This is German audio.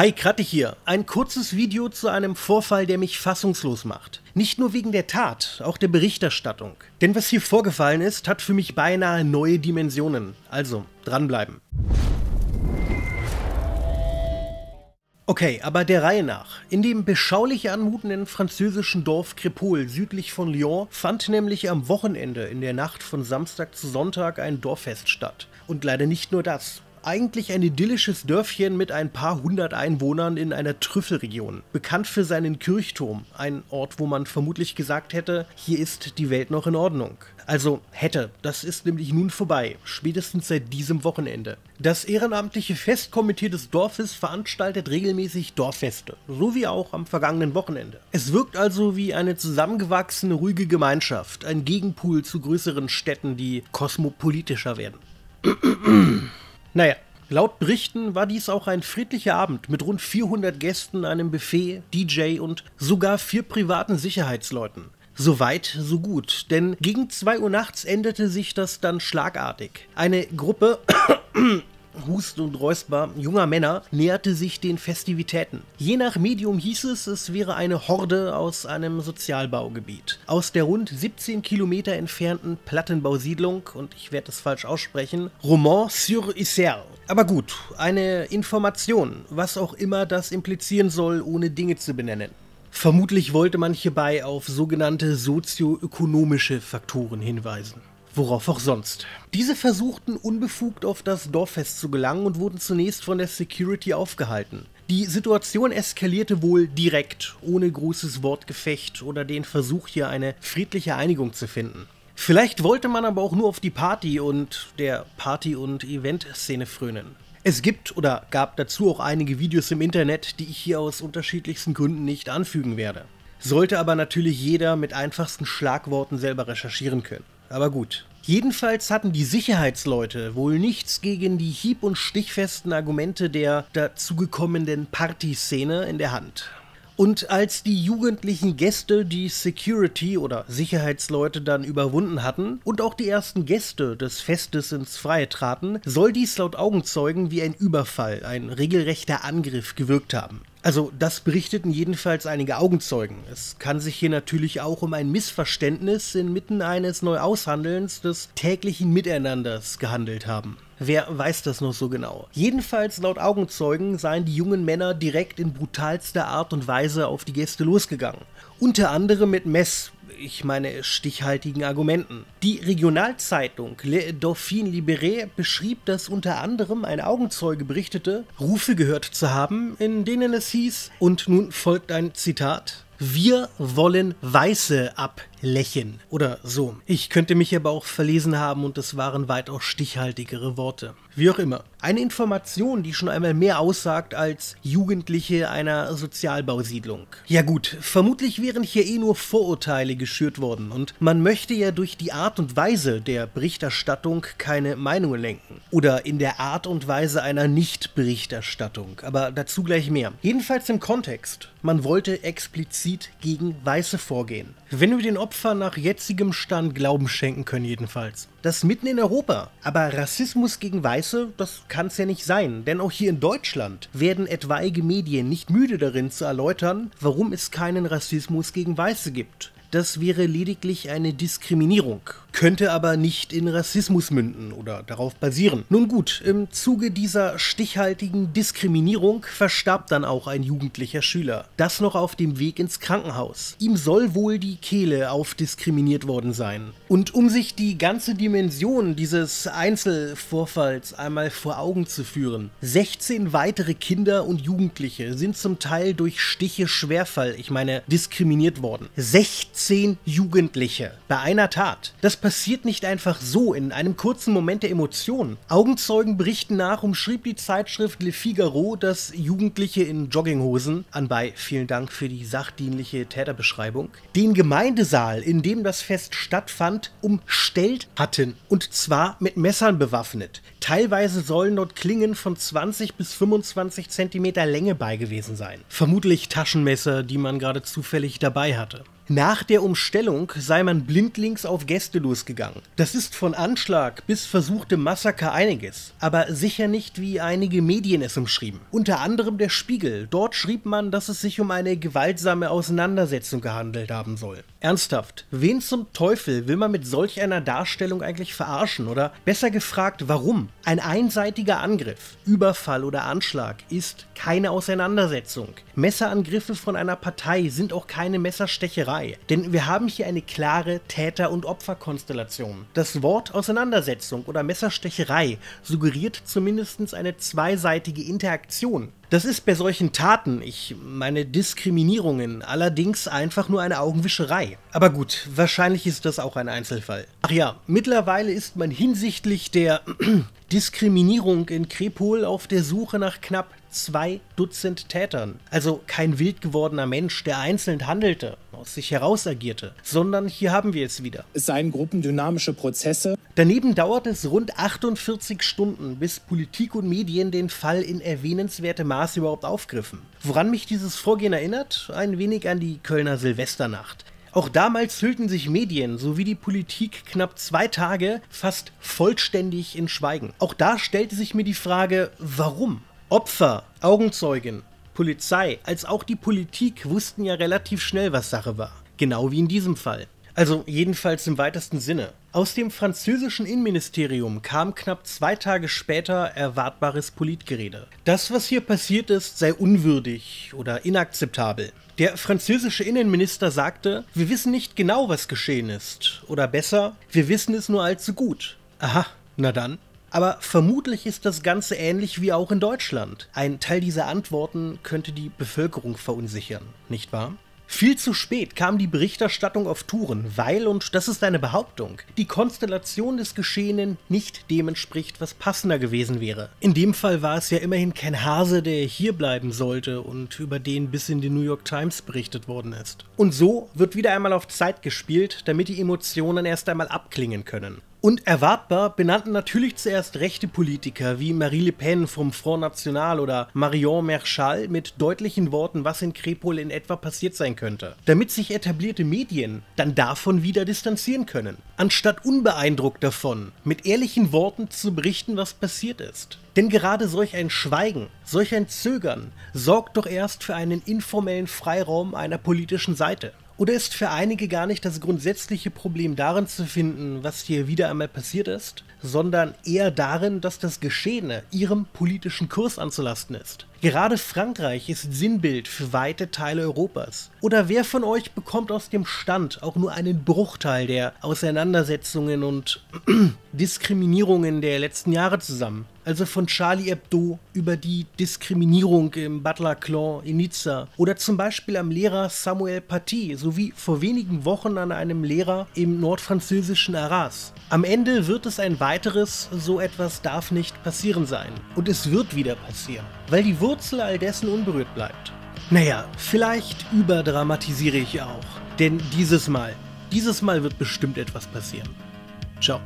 Hi, Kratte hier. Ein kurzes Video zu einem Vorfall, der mich fassungslos macht. Nicht nur wegen der Tat, auch der Berichterstattung. Denn was hier vorgefallen ist, hat für mich beinahe neue Dimensionen. Also, dranbleiben. Okay, aber der Reihe nach. In dem beschaulich anmutenden französischen Dorf Crépole südlich von Lyon fand nämlich am Wochenende in der Nacht von Samstag zu Sonntag ein Dorffest statt. Und leider nicht nur das eigentlich ein idyllisches Dörfchen mit ein paar hundert Einwohnern in einer Trüffelregion. Bekannt für seinen Kirchturm. Ein Ort, wo man vermutlich gesagt hätte, hier ist die Welt noch in Ordnung. Also hätte, das ist nämlich nun vorbei, spätestens seit diesem Wochenende. Das ehrenamtliche Festkomitee des Dorfes veranstaltet regelmäßig Dorffeste, so wie auch am vergangenen Wochenende. Es wirkt also wie eine zusammengewachsene, ruhige Gemeinschaft, ein Gegenpool zu größeren Städten, die kosmopolitischer werden. Naja, laut Berichten war dies auch ein friedlicher Abend mit rund 400 Gästen, einem Buffet, DJ und sogar vier privaten Sicherheitsleuten. So weit, so gut, denn gegen 2 Uhr nachts änderte sich das dann schlagartig. Eine Gruppe Husten und Räusper junger Männer näherte sich den Festivitäten. Je nach Medium hieß es, es wäre eine Horde aus einem Sozialbaugebiet. Aus der rund 17 Kilometer entfernten Plattenbausiedlung, und ich werde es falsch aussprechen, Romans-sur-Isère. Aber gut, eine Information, was auch immer das implizieren soll, ohne Dinge zu benennen. Vermutlich wollte man hierbei auf sogenannte sozioökonomische Faktoren hinweisen. Worauf auch sonst. Diese versuchten unbefugt auf das Dorffest zu gelangen und wurden zunächst von der Security aufgehalten. Die Situation eskalierte wohl direkt, ohne großes Wortgefecht oder den Versuch hier eine friedliche Einigung zu finden. Vielleicht wollte man aber auch nur auf die Party und der Party- und Event-Szene frönen. Es gibt oder gab dazu auch einige Videos im Internet, die ich hier aus unterschiedlichsten Gründen nicht anfügen werde. Sollte aber natürlich jeder mit einfachsten Schlagworten selber recherchieren können. Aber gut. Jedenfalls hatten die Sicherheitsleute wohl nichts gegen die hieb- und stichfesten Argumente der dazugekommenen Partyszene in der Hand. Und als die jugendlichen Gäste die Security oder Sicherheitsleute dann überwunden hatten und auch die ersten Gäste des Festes ins Freie traten, soll dies laut Augenzeugen wie ein Überfall, ein regelrechter Angriff gewirkt haben. Also das berichteten jedenfalls einige Augenzeugen. Es kann sich hier natürlich auch um ein Missverständnis inmitten eines Neuaushandelns des täglichen Miteinanders gehandelt haben. Wer weiß das noch so genau? Jedenfalls laut Augenzeugen seien die jungen Männer direkt in brutalster Art und Weise auf die Gäste losgegangen. Unter anderem mit Mess, ich meine stichhaltigen Argumenten. Die Regionalzeitung Le Dauphine Libéré beschrieb, dass unter anderem ein Augenzeuge berichtete, Rufe gehört zu haben, in denen es hieß, und nun folgt ein Zitat, wir wollen Weiße ablächen oder so. Ich könnte mich aber auch verlesen haben und es waren weitaus stichhaltigere Worte. Wie auch immer. Eine Information, die schon einmal mehr aussagt als Jugendliche einer Sozialbausiedlung. Ja gut, vermutlich wären hier eh nur Vorurteile geschürt worden und man möchte ja durch die Art und Weise der Berichterstattung keine Meinungen lenken. Oder in der Art und Weise einer Nicht-Berichterstattung, aber dazu gleich mehr. Jedenfalls im Kontext. Man wollte explizit gegen Weiße vorgehen. Wenn wir den Opfern nach jetzigem Stand Glauben schenken können jedenfalls. Das mitten in Europa. Aber Rassismus gegen Weiße, das kann es ja nicht sein. Denn auch hier in Deutschland werden etwaige Medien nicht müde darin zu erläutern, warum es keinen Rassismus gegen Weiße gibt. Das wäre lediglich eine Diskriminierung könnte aber nicht in Rassismus münden oder darauf basieren. Nun gut, im Zuge dieser stichhaltigen Diskriminierung verstarb dann auch ein jugendlicher Schüler. Das noch auf dem Weg ins Krankenhaus. Ihm soll wohl die Kehle aufdiskriminiert worden sein. Und um sich die ganze Dimension dieses Einzelvorfalls einmal vor Augen zu führen, 16 weitere Kinder und Jugendliche sind zum Teil durch Stiche Schwerfall, ich meine, diskriminiert worden. 16 Jugendliche bei einer Tat. Das passiert nicht einfach so in einem kurzen Moment der Emotion. Augenzeugen berichten nach, umschrieb die Zeitschrift Le Figaro, dass Jugendliche in Jogginghosen, anbei vielen Dank für die sachdienliche Täterbeschreibung, den Gemeindesaal, in dem das Fest stattfand, umstellt hatten. Und zwar mit Messern bewaffnet. Teilweise sollen dort Klingen von 20 bis 25 Zentimeter Länge bei gewesen sein. Vermutlich Taschenmesser, die man gerade zufällig dabei hatte. Nach der Umstellung sei man blindlings auf Gäste losgegangen. Das ist von Anschlag bis versuchte Massaker einiges, aber sicher nicht wie einige Medien es umschrieben. Unter anderem der Spiegel. Dort schrieb man, dass es sich um eine gewaltsame Auseinandersetzung gehandelt haben soll. Ernsthaft, wen zum Teufel will man mit solch einer Darstellung eigentlich verarschen? Oder besser gefragt, warum? Ein einseitiger Angriff, Überfall oder Anschlag ist keine Auseinandersetzung. Messerangriffe von einer Partei sind auch keine Messerstecherei, denn wir haben hier eine klare Täter- und Opferkonstellation. Das Wort Auseinandersetzung oder Messerstecherei suggeriert zumindest eine zweiseitige Interaktion. Das ist bei solchen Taten, ich meine Diskriminierungen, allerdings einfach nur eine Augenwischerei. Aber gut, wahrscheinlich ist das auch ein Einzelfall. Ach ja, mittlerweile ist man hinsichtlich der Diskriminierung in Krepol auf der Suche nach knapp zwei Dutzend Tätern. Also kein wild gewordener Mensch, der einzeln handelte, aus sich heraus agierte, sondern hier haben wir es wieder. Es seien gruppendynamische Prozesse. Daneben dauert es rund 48 Stunden, bis Politik und Medien den Fall in erwähnenswertem Maß überhaupt aufgriffen. Woran mich dieses Vorgehen erinnert? Ein wenig an die Kölner Silvesternacht. Auch damals hüllten sich Medien sowie die Politik knapp zwei Tage fast vollständig in Schweigen. Auch da stellte sich mir die Frage, warum? Opfer, Augenzeugen, Polizei als auch die Politik wussten ja relativ schnell, was Sache war. Genau wie in diesem Fall. Also jedenfalls im weitesten Sinne. Aus dem französischen Innenministerium kam knapp zwei Tage später erwartbares Politgerede. Das, was hier passiert ist, sei unwürdig oder inakzeptabel. Der französische Innenminister sagte, wir wissen nicht genau, was geschehen ist. Oder besser, wir wissen es nur allzu gut. Aha, na dann. Aber vermutlich ist das Ganze ähnlich wie auch in Deutschland. Ein Teil dieser Antworten könnte die Bevölkerung verunsichern, nicht wahr? Viel zu spät kam die Berichterstattung auf Touren, weil, und das ist eine Behauptung, die Konstellation des Geschehenen nicht dem entspricht, was passender gewesen wäre. In dem Fall war es ja immerhin kein Hase, der hier bleiben sollte und über den bis in die New York Times berichtet worden ist. Und so wird wieder einmal auf Zeit gespielt, damit die Emotionen erst einmal abklingen können. Und erwartbar benannten natürlich zuerst rechte Politiker wie Marie Le Pen vom Front National oder Marion Merchal mit deutlichen Worten, was in Krepol in etwa passiert sein könnte, damit sich etablierte Medien dann davon wieder distanzieren können, anstatt unbeeindruckt davon mit ehrlichen Worten zu berichten, was passiert ist. Denn gerade solch ein Schweigen, solch ein Zögern sorgt doch erst für einen informellen Freiraum einer politischen Seite. Oder ist für einige gar nicht das grundsätzliche Problem darin zu finden, was hier wieder einmal passiert ist, sondern eher darin, dass das Geschehene ihrem politischen Kurs anzulasten ist? Gerade Frankreich ist Sinnbild für weite Teile Europas. Oder wer von euch bekommt aus dem Stand auch nur einen Bruchteil der Auseinandersetzungen und Diskriminierungen der letzten Jahre zusammen? Also von Charlie Hebdo über die Diskriminierung im Bataclan in Nizza oder zum Beispiel am Lehrer Samuel Paty sowie vor wenigen Wochen an einem Lehrer im nordfranzösischen Arras. Am Ende wird es ein weiteres, so etwas darf nicht passieren sein. Und es wird wieder passieren, weil die Wurzel all dessen unberührt bleibt. Naja, vielleicht überdramatisiere ich auch. Denn dieses Mal, dieses Mal wird bestimmt etwas passieren. Ciao.